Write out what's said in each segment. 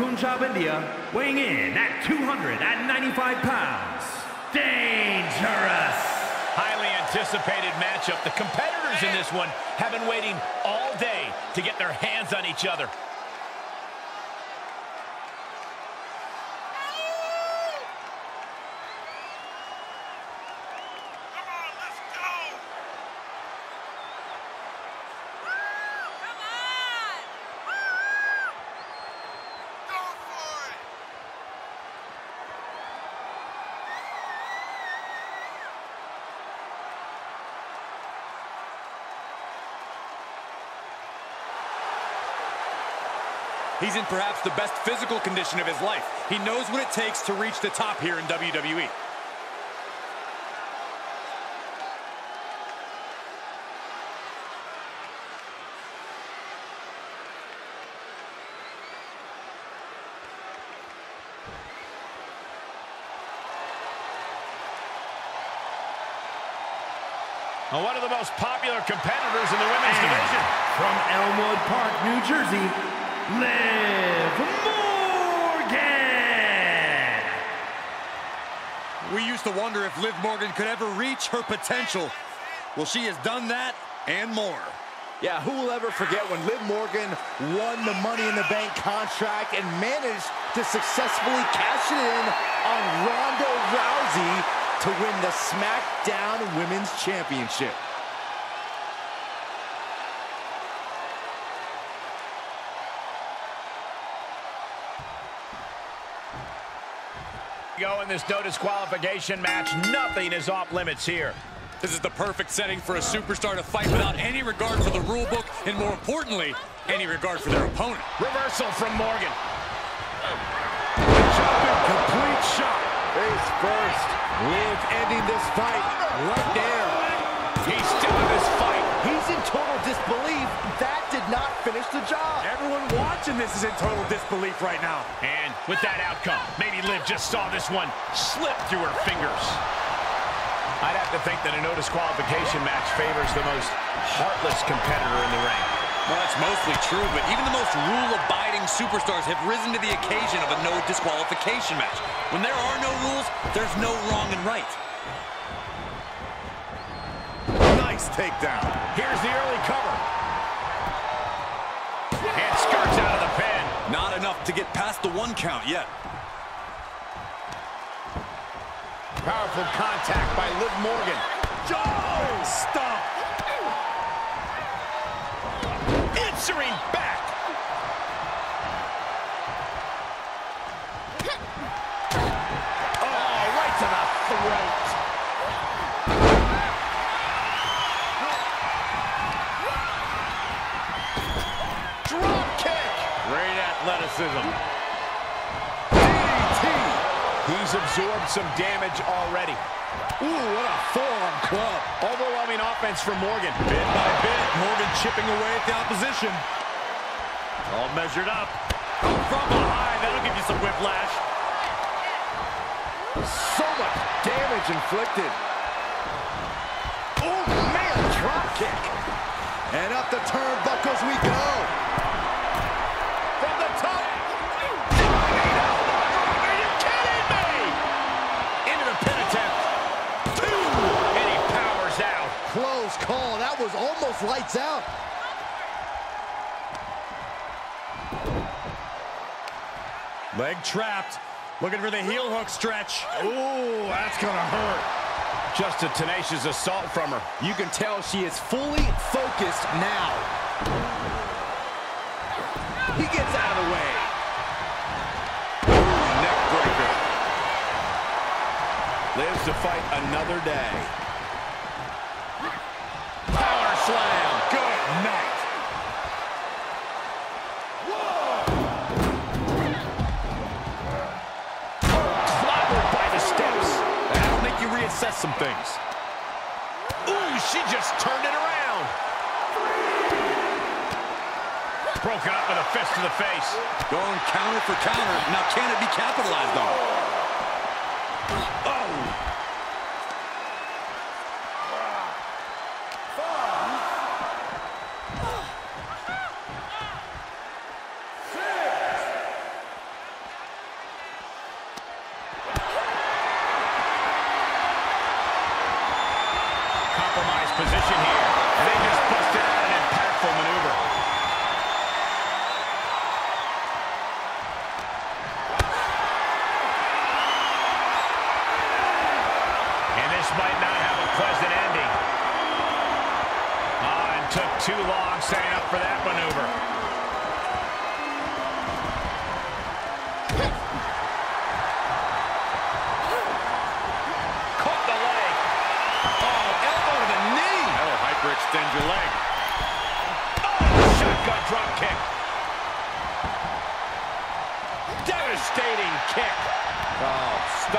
Punjab, India, weighing in at 295 pounds, Dangerous. Highly anticipated matchup. The competitors in this one have been waiting all day to get their hands on each other. He's in perhaps the best physical condition of his life. He knows what it takes to reach the top here in WWE. one of the most popular competitors in the women's And division. from Elmwood Park, New Jersey, Liv Morgan. We used to wonder if Liv Morgan could ever reach her potential. Well, she has done that and more. Yeah, who will ever forget when Liv Morgan won the Money in the Bank contract and managed to successfully cash it in on Ronda Rousey to win the SmackDown Women's Championship. Go in this no disqualification match. Nothing is off limits here. This is the perfect setting for a superstar to fight without any regard for the rule book and, more importantly, any regard for their opponent. Reversal from Morgan. Jumping complete shot. Face first. Liv ending this fight right there. He's still in this fight. He's in total disbelief. That did not finish the job. Everyone watching this is in total disbelief right now. And with that outcome, maybe Liv just saw this one slip through her fingers. I'd have to think that a no disqualification match favors the most heartless competitor in the ring. Well, that's mostly true, but even the most rule-abiding superstars have risen to the occasion of a no disqualification match. When there are no rules, there's no wrong and right. Nice takedown. Here's the early cover. And skirts out of the pin. Not enough to get past the one count yet. Powerful contact by Liv Morgan. Oh, stop. Answering back. Athleticism. He's absorbed some damage already. Ooh, what a forearm club. Overwhelming offense from Morgan. Bit by bit, Morgan chipping away at the opposition. All measured up. From behind, that'll give you some whiplash. So much damage inflicted. Oh, man, drop kick. And up the turnbuckles we go. Was almost lights out. Leg trapped. Looking for the heel hook stretch. Ooh, that's gonna hurt. Just a tenacious assault from her. You can tell she is fully focused now. He gets out of the way. Neck breaker. Lives to fight another day. Broken up with a fist to the face. Going counter for counter. Now can it be capitalized on? Oh.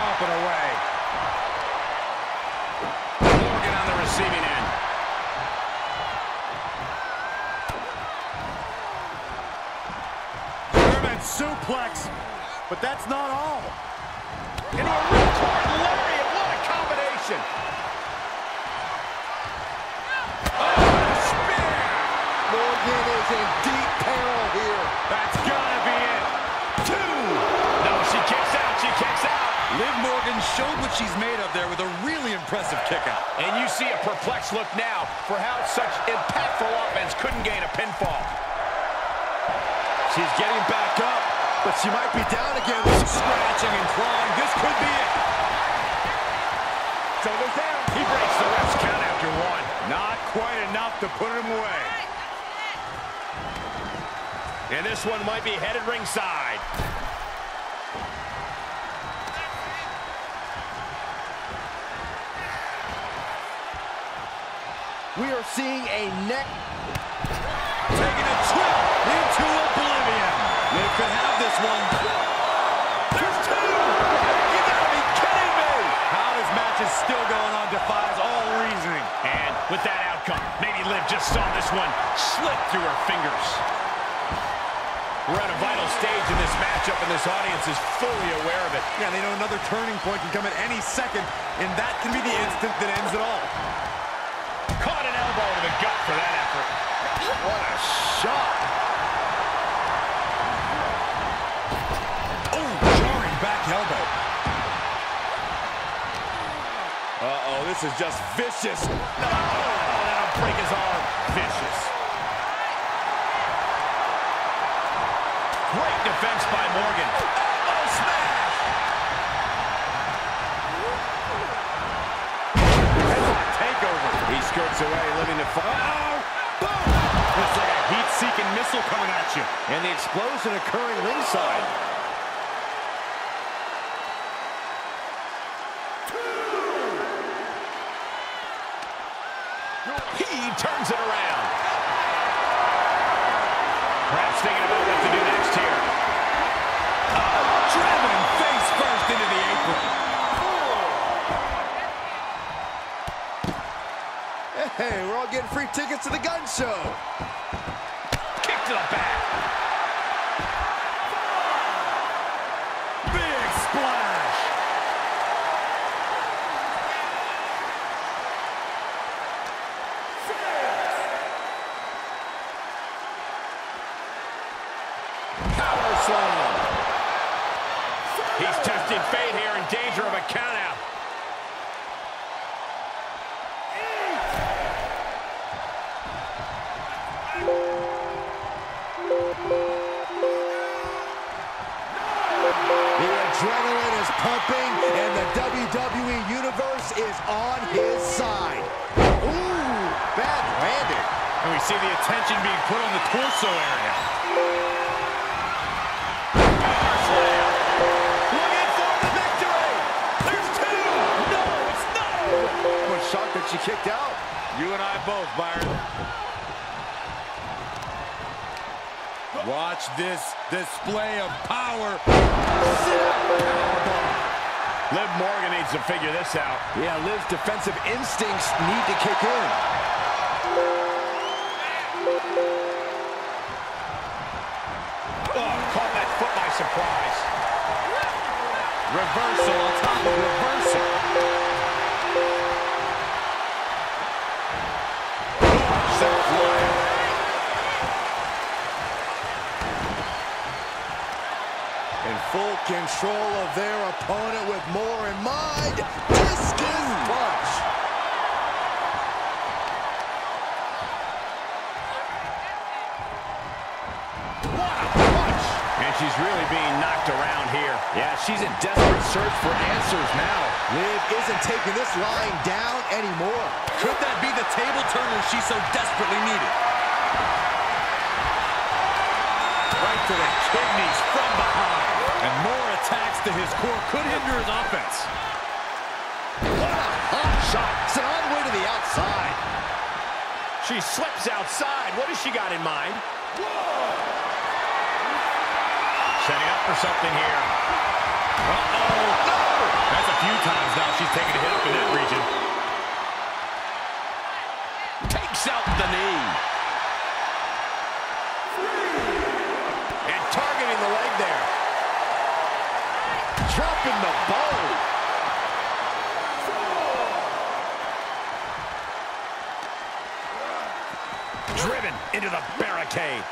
Stomping away. Morgan on the receiving end. German suplex. But that's not all. Into a ripcord lariat. What a combination. Liv Morgan showed what she's made of there with a really impressive kick out. And you see a perplexed look now for how such impactful offense couldn't gain a pinfall. She's getting back up, but she might be down again. Scratching and clawing. This could be it. Shoulders down. He breaks the ref's count after one. Not quite enough to put him away. And this one might be headed ringside. We are seeing a neck Taking a trip into oblivion. Liv could have this one. There's two. You gotta be kidding me. How this match is still going on defies all reasoning. And with that outcome, maybe Liv just saw this one slip through her fingers. We're at a vital stage in this matchup, and this audience is fully aware of it. Yeah, they know another turning point can come at any second, and that can be the instant that ends it all. Caught an elbow to the gut for that effort. What a shot. Oh, jarring back elbow. Uh-oh, this is just vicious. Oh, that'll break his arm. Vicious. Great defense by Morgan. Away, living to fight. Oh, boom! Looks like a heat-seeking missile coming at you. And the explosion occurring ringside. He turns it around. Perhaps thinking about what to do next here. Driving him face first into the apron. Hey, we're all getting free tickets to the gun show. Kick to the back. Big splash. Power slam. He's testing fate here Universe is on his side. Ooh, bad landed. And we see the attention being put on the torso area. Looking for the victory. There's two. No, it's not. I'm shocked that she kicked out. You and I both, Byron. Watch this display of power. Liv Morgan needs to figure this out. Yeah, Liv's defensive instincts need to kick in. Oh, caught that foot by surprise. Reversal on top of reversal. Full control of their opponent with more in mind. Discus punch. What a punch. And she's really being knocked around here. Yeah, she's in desperate search for answers now. Liv isn't taking this lying down anymore. Could that be the table turner she so desperately needed? To the kidneys from behind. And more attacks to his core could hinder his offense. What a hot shot. It's on the way to the outside. She slips outside. What has she got in mind? Setting up for something here. Uh-oh. No! That's a few times now she's taken a hit up in that region. Takes out the knee. Dropping the bow. Driven into the barricade.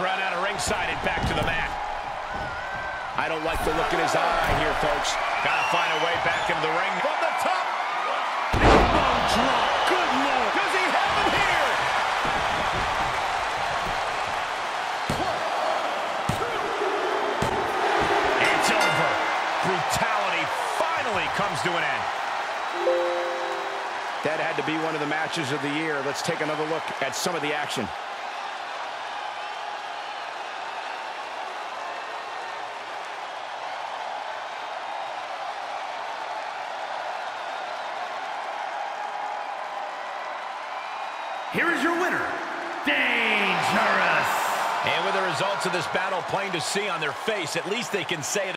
Run out of ringside and back to the mat. I don't like the look in his eye here, folks. Gotta find a way back into the ring. Comes to an end. That had to be one of the matches of the year. Let's take another look at some of the action. Here is your winner, Dangerous. And with the results of this battle plain to see on their face, at least they can say